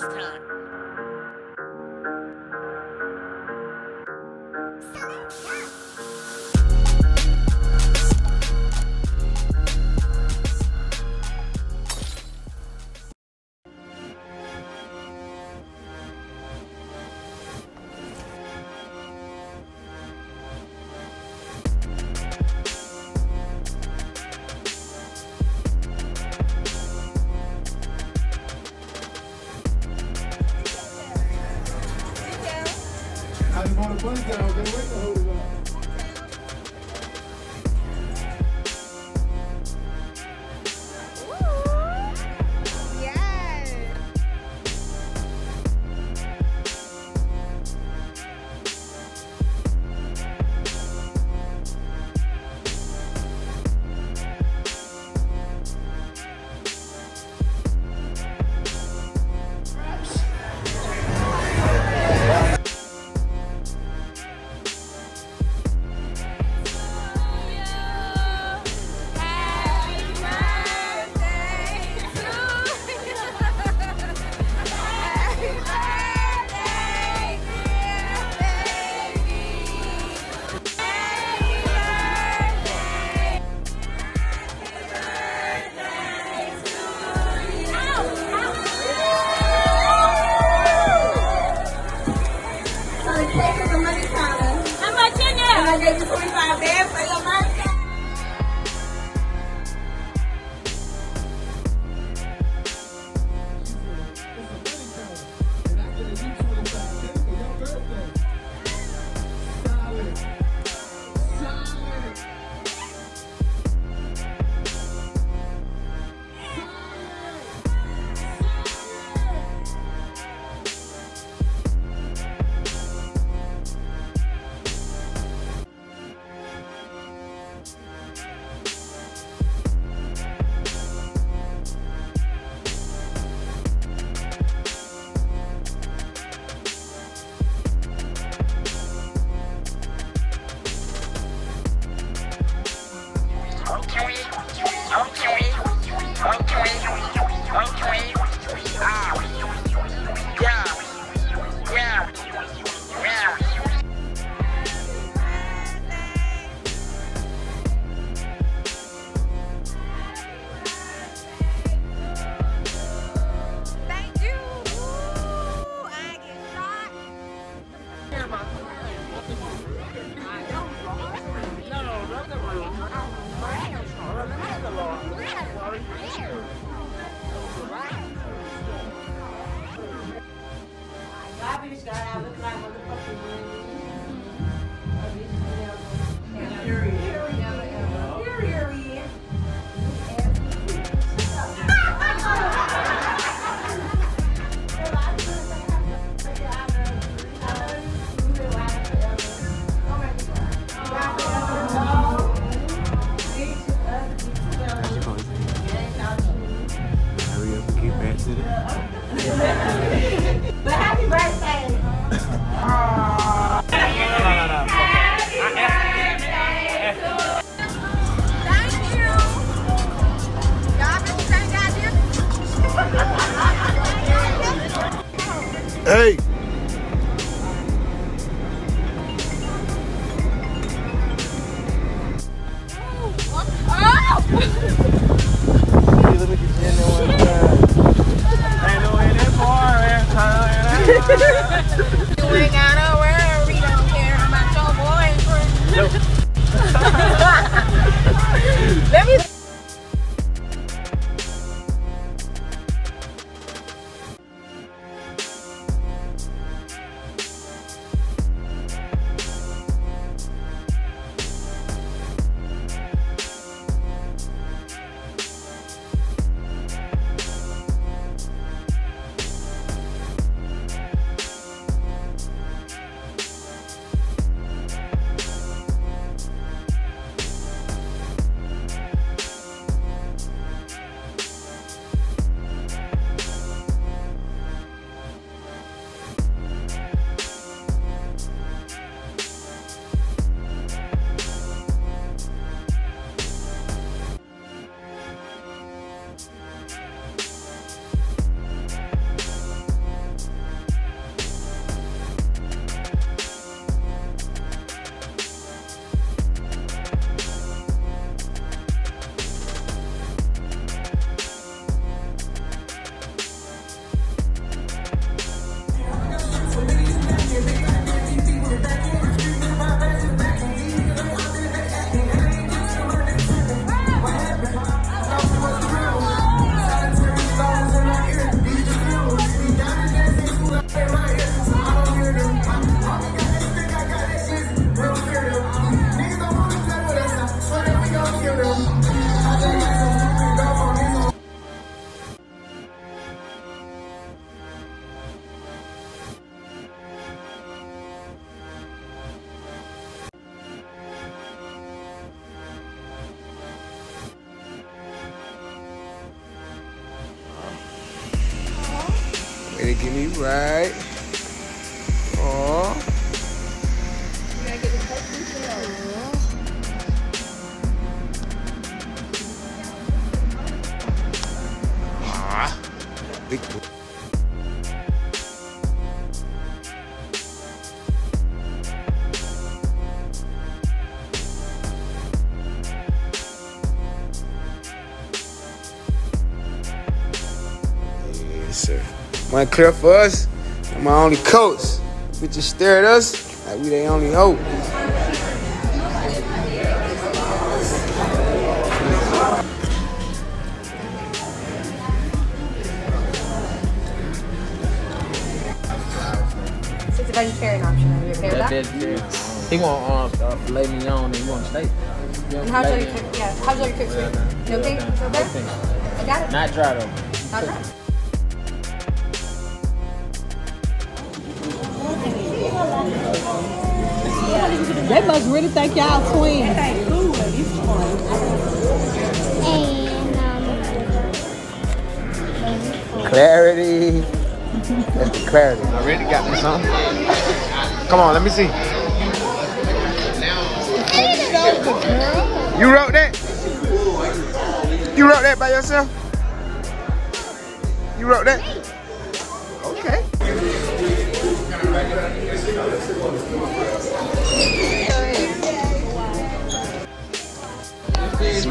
this time. Right. Oh. Big boy. Yes, sir. One clear for us. I'm my only coach. Bitches stare at us like we they only hope. It's a vegetarian option. Are you okay with That that? vegetarian. He want uh, uh, filet mignon and he want steak. You want And how's filet your mignon? cook? Yeah, how's your cook sweet? No pink? No No pink? pink. I got it. Not dry though. Not right. They must really think y'all twins. Clarity. That's the clarity. I really got me something. Come on, let me see. You wrote that? You wrote that by yourself? You wrote that? Okay.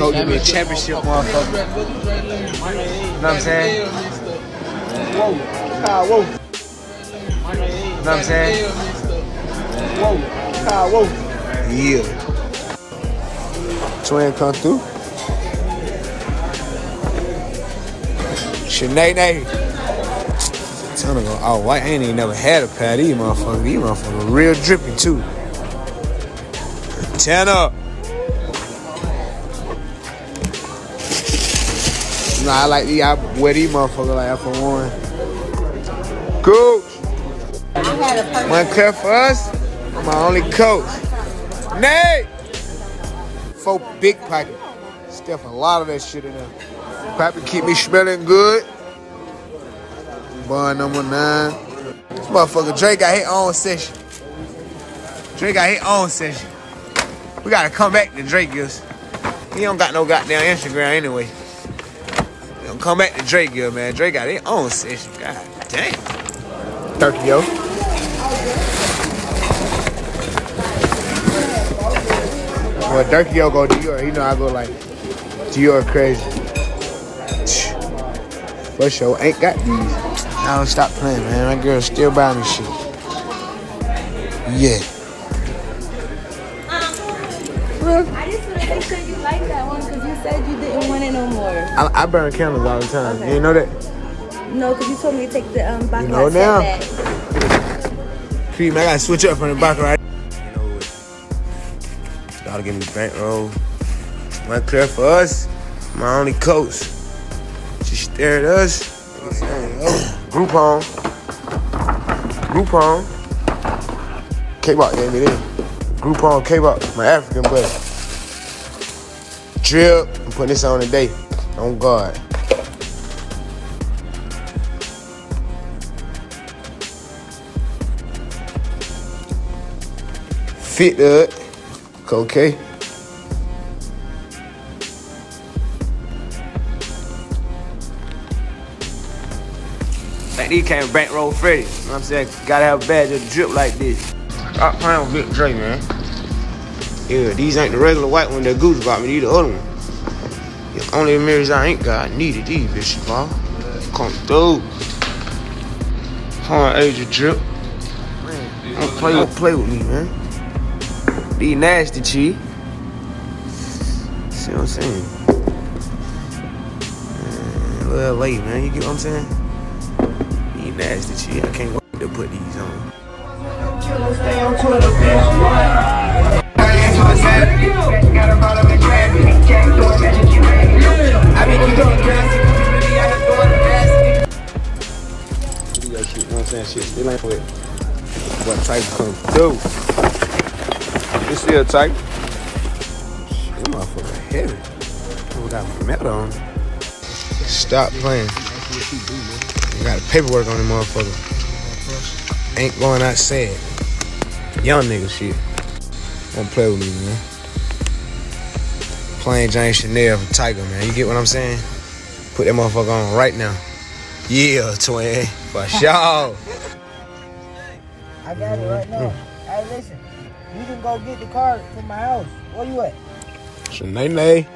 Some coach give me a championship, motherfucker. You know what I'm saying? Whoa. Ah, whoa. You know what I'm saying? Whoa. Ah, whoa. Yeah. Twin come through. Shanae. Tell her go all white. I ain't even never had a pair of these motherfuckers. These motherfuckers real drippy too. Ten up. I like these. I wear these motherfuckers like for One. Coach. One clear for us. My only coach. Nate. Four big pocket. Stuff a lot of that shit in there. Probably keep me smelling good. Bar number nine. This motherfucker Drake got his own session. Drake got his own session. We gotta come back to Drake. He don't got no goddamn Instagram anyway. We don't come back to Drake Gill, man. Drake got his own session. God damn. Turkey, yo. Well, Dirky yo go Dior. You know I go like Dior crazy. For sure, ain't got these. I don't stop playing, man. My girl still buying me shit. Yeah. Um, I just want to make sure you like that one because you said you didn't want it no more. I, I burn candles all the time. You know that? No, because you told me to take the um, back You know now. my back. Cream, I gotta switch up from the back right. You know what? Gotta give me bankroll. One clear for us. My only coach. She stared at us. Groupon. Groupon. K-Bot gave me this. Groupon K-Bot, my African buddy. Drip. I'm putting this on today. On guard. Fit up. Okay. Like these came Bankroll Freddie. You know what I'm saying? Gotta have a badge of drip like this. Stop playing with Big Dre, man. Yeah, these ain't the regular white one that Goose bought me. These the other one. The only mirrors I ain't got, I needed these bitches, ball. Come through. Hard age of drip. Don't play with, play with me, man. Be nasty cheese. See what I'm saying? Man, a little late, man. You get what I'm saying? Be nasty cheese. I can't wait to put these on. Shit, you what saying? Shit still ain't with what type come through. It's still tight. That motherfucker heavy. Oh, got metal on. Stop playing. Got the paperwork on the motherfucker. Ain't going outside. Young nigga shit. Don't play with me, man. Plain Jane Chanel for Tiger, man. You get what I'm saying? Put that motherfucker on right now. Yeah, twin. For sure. I got it right now. Mm-hmm. Hey, listen. You can go get the car from my house. Where you at? Shanae.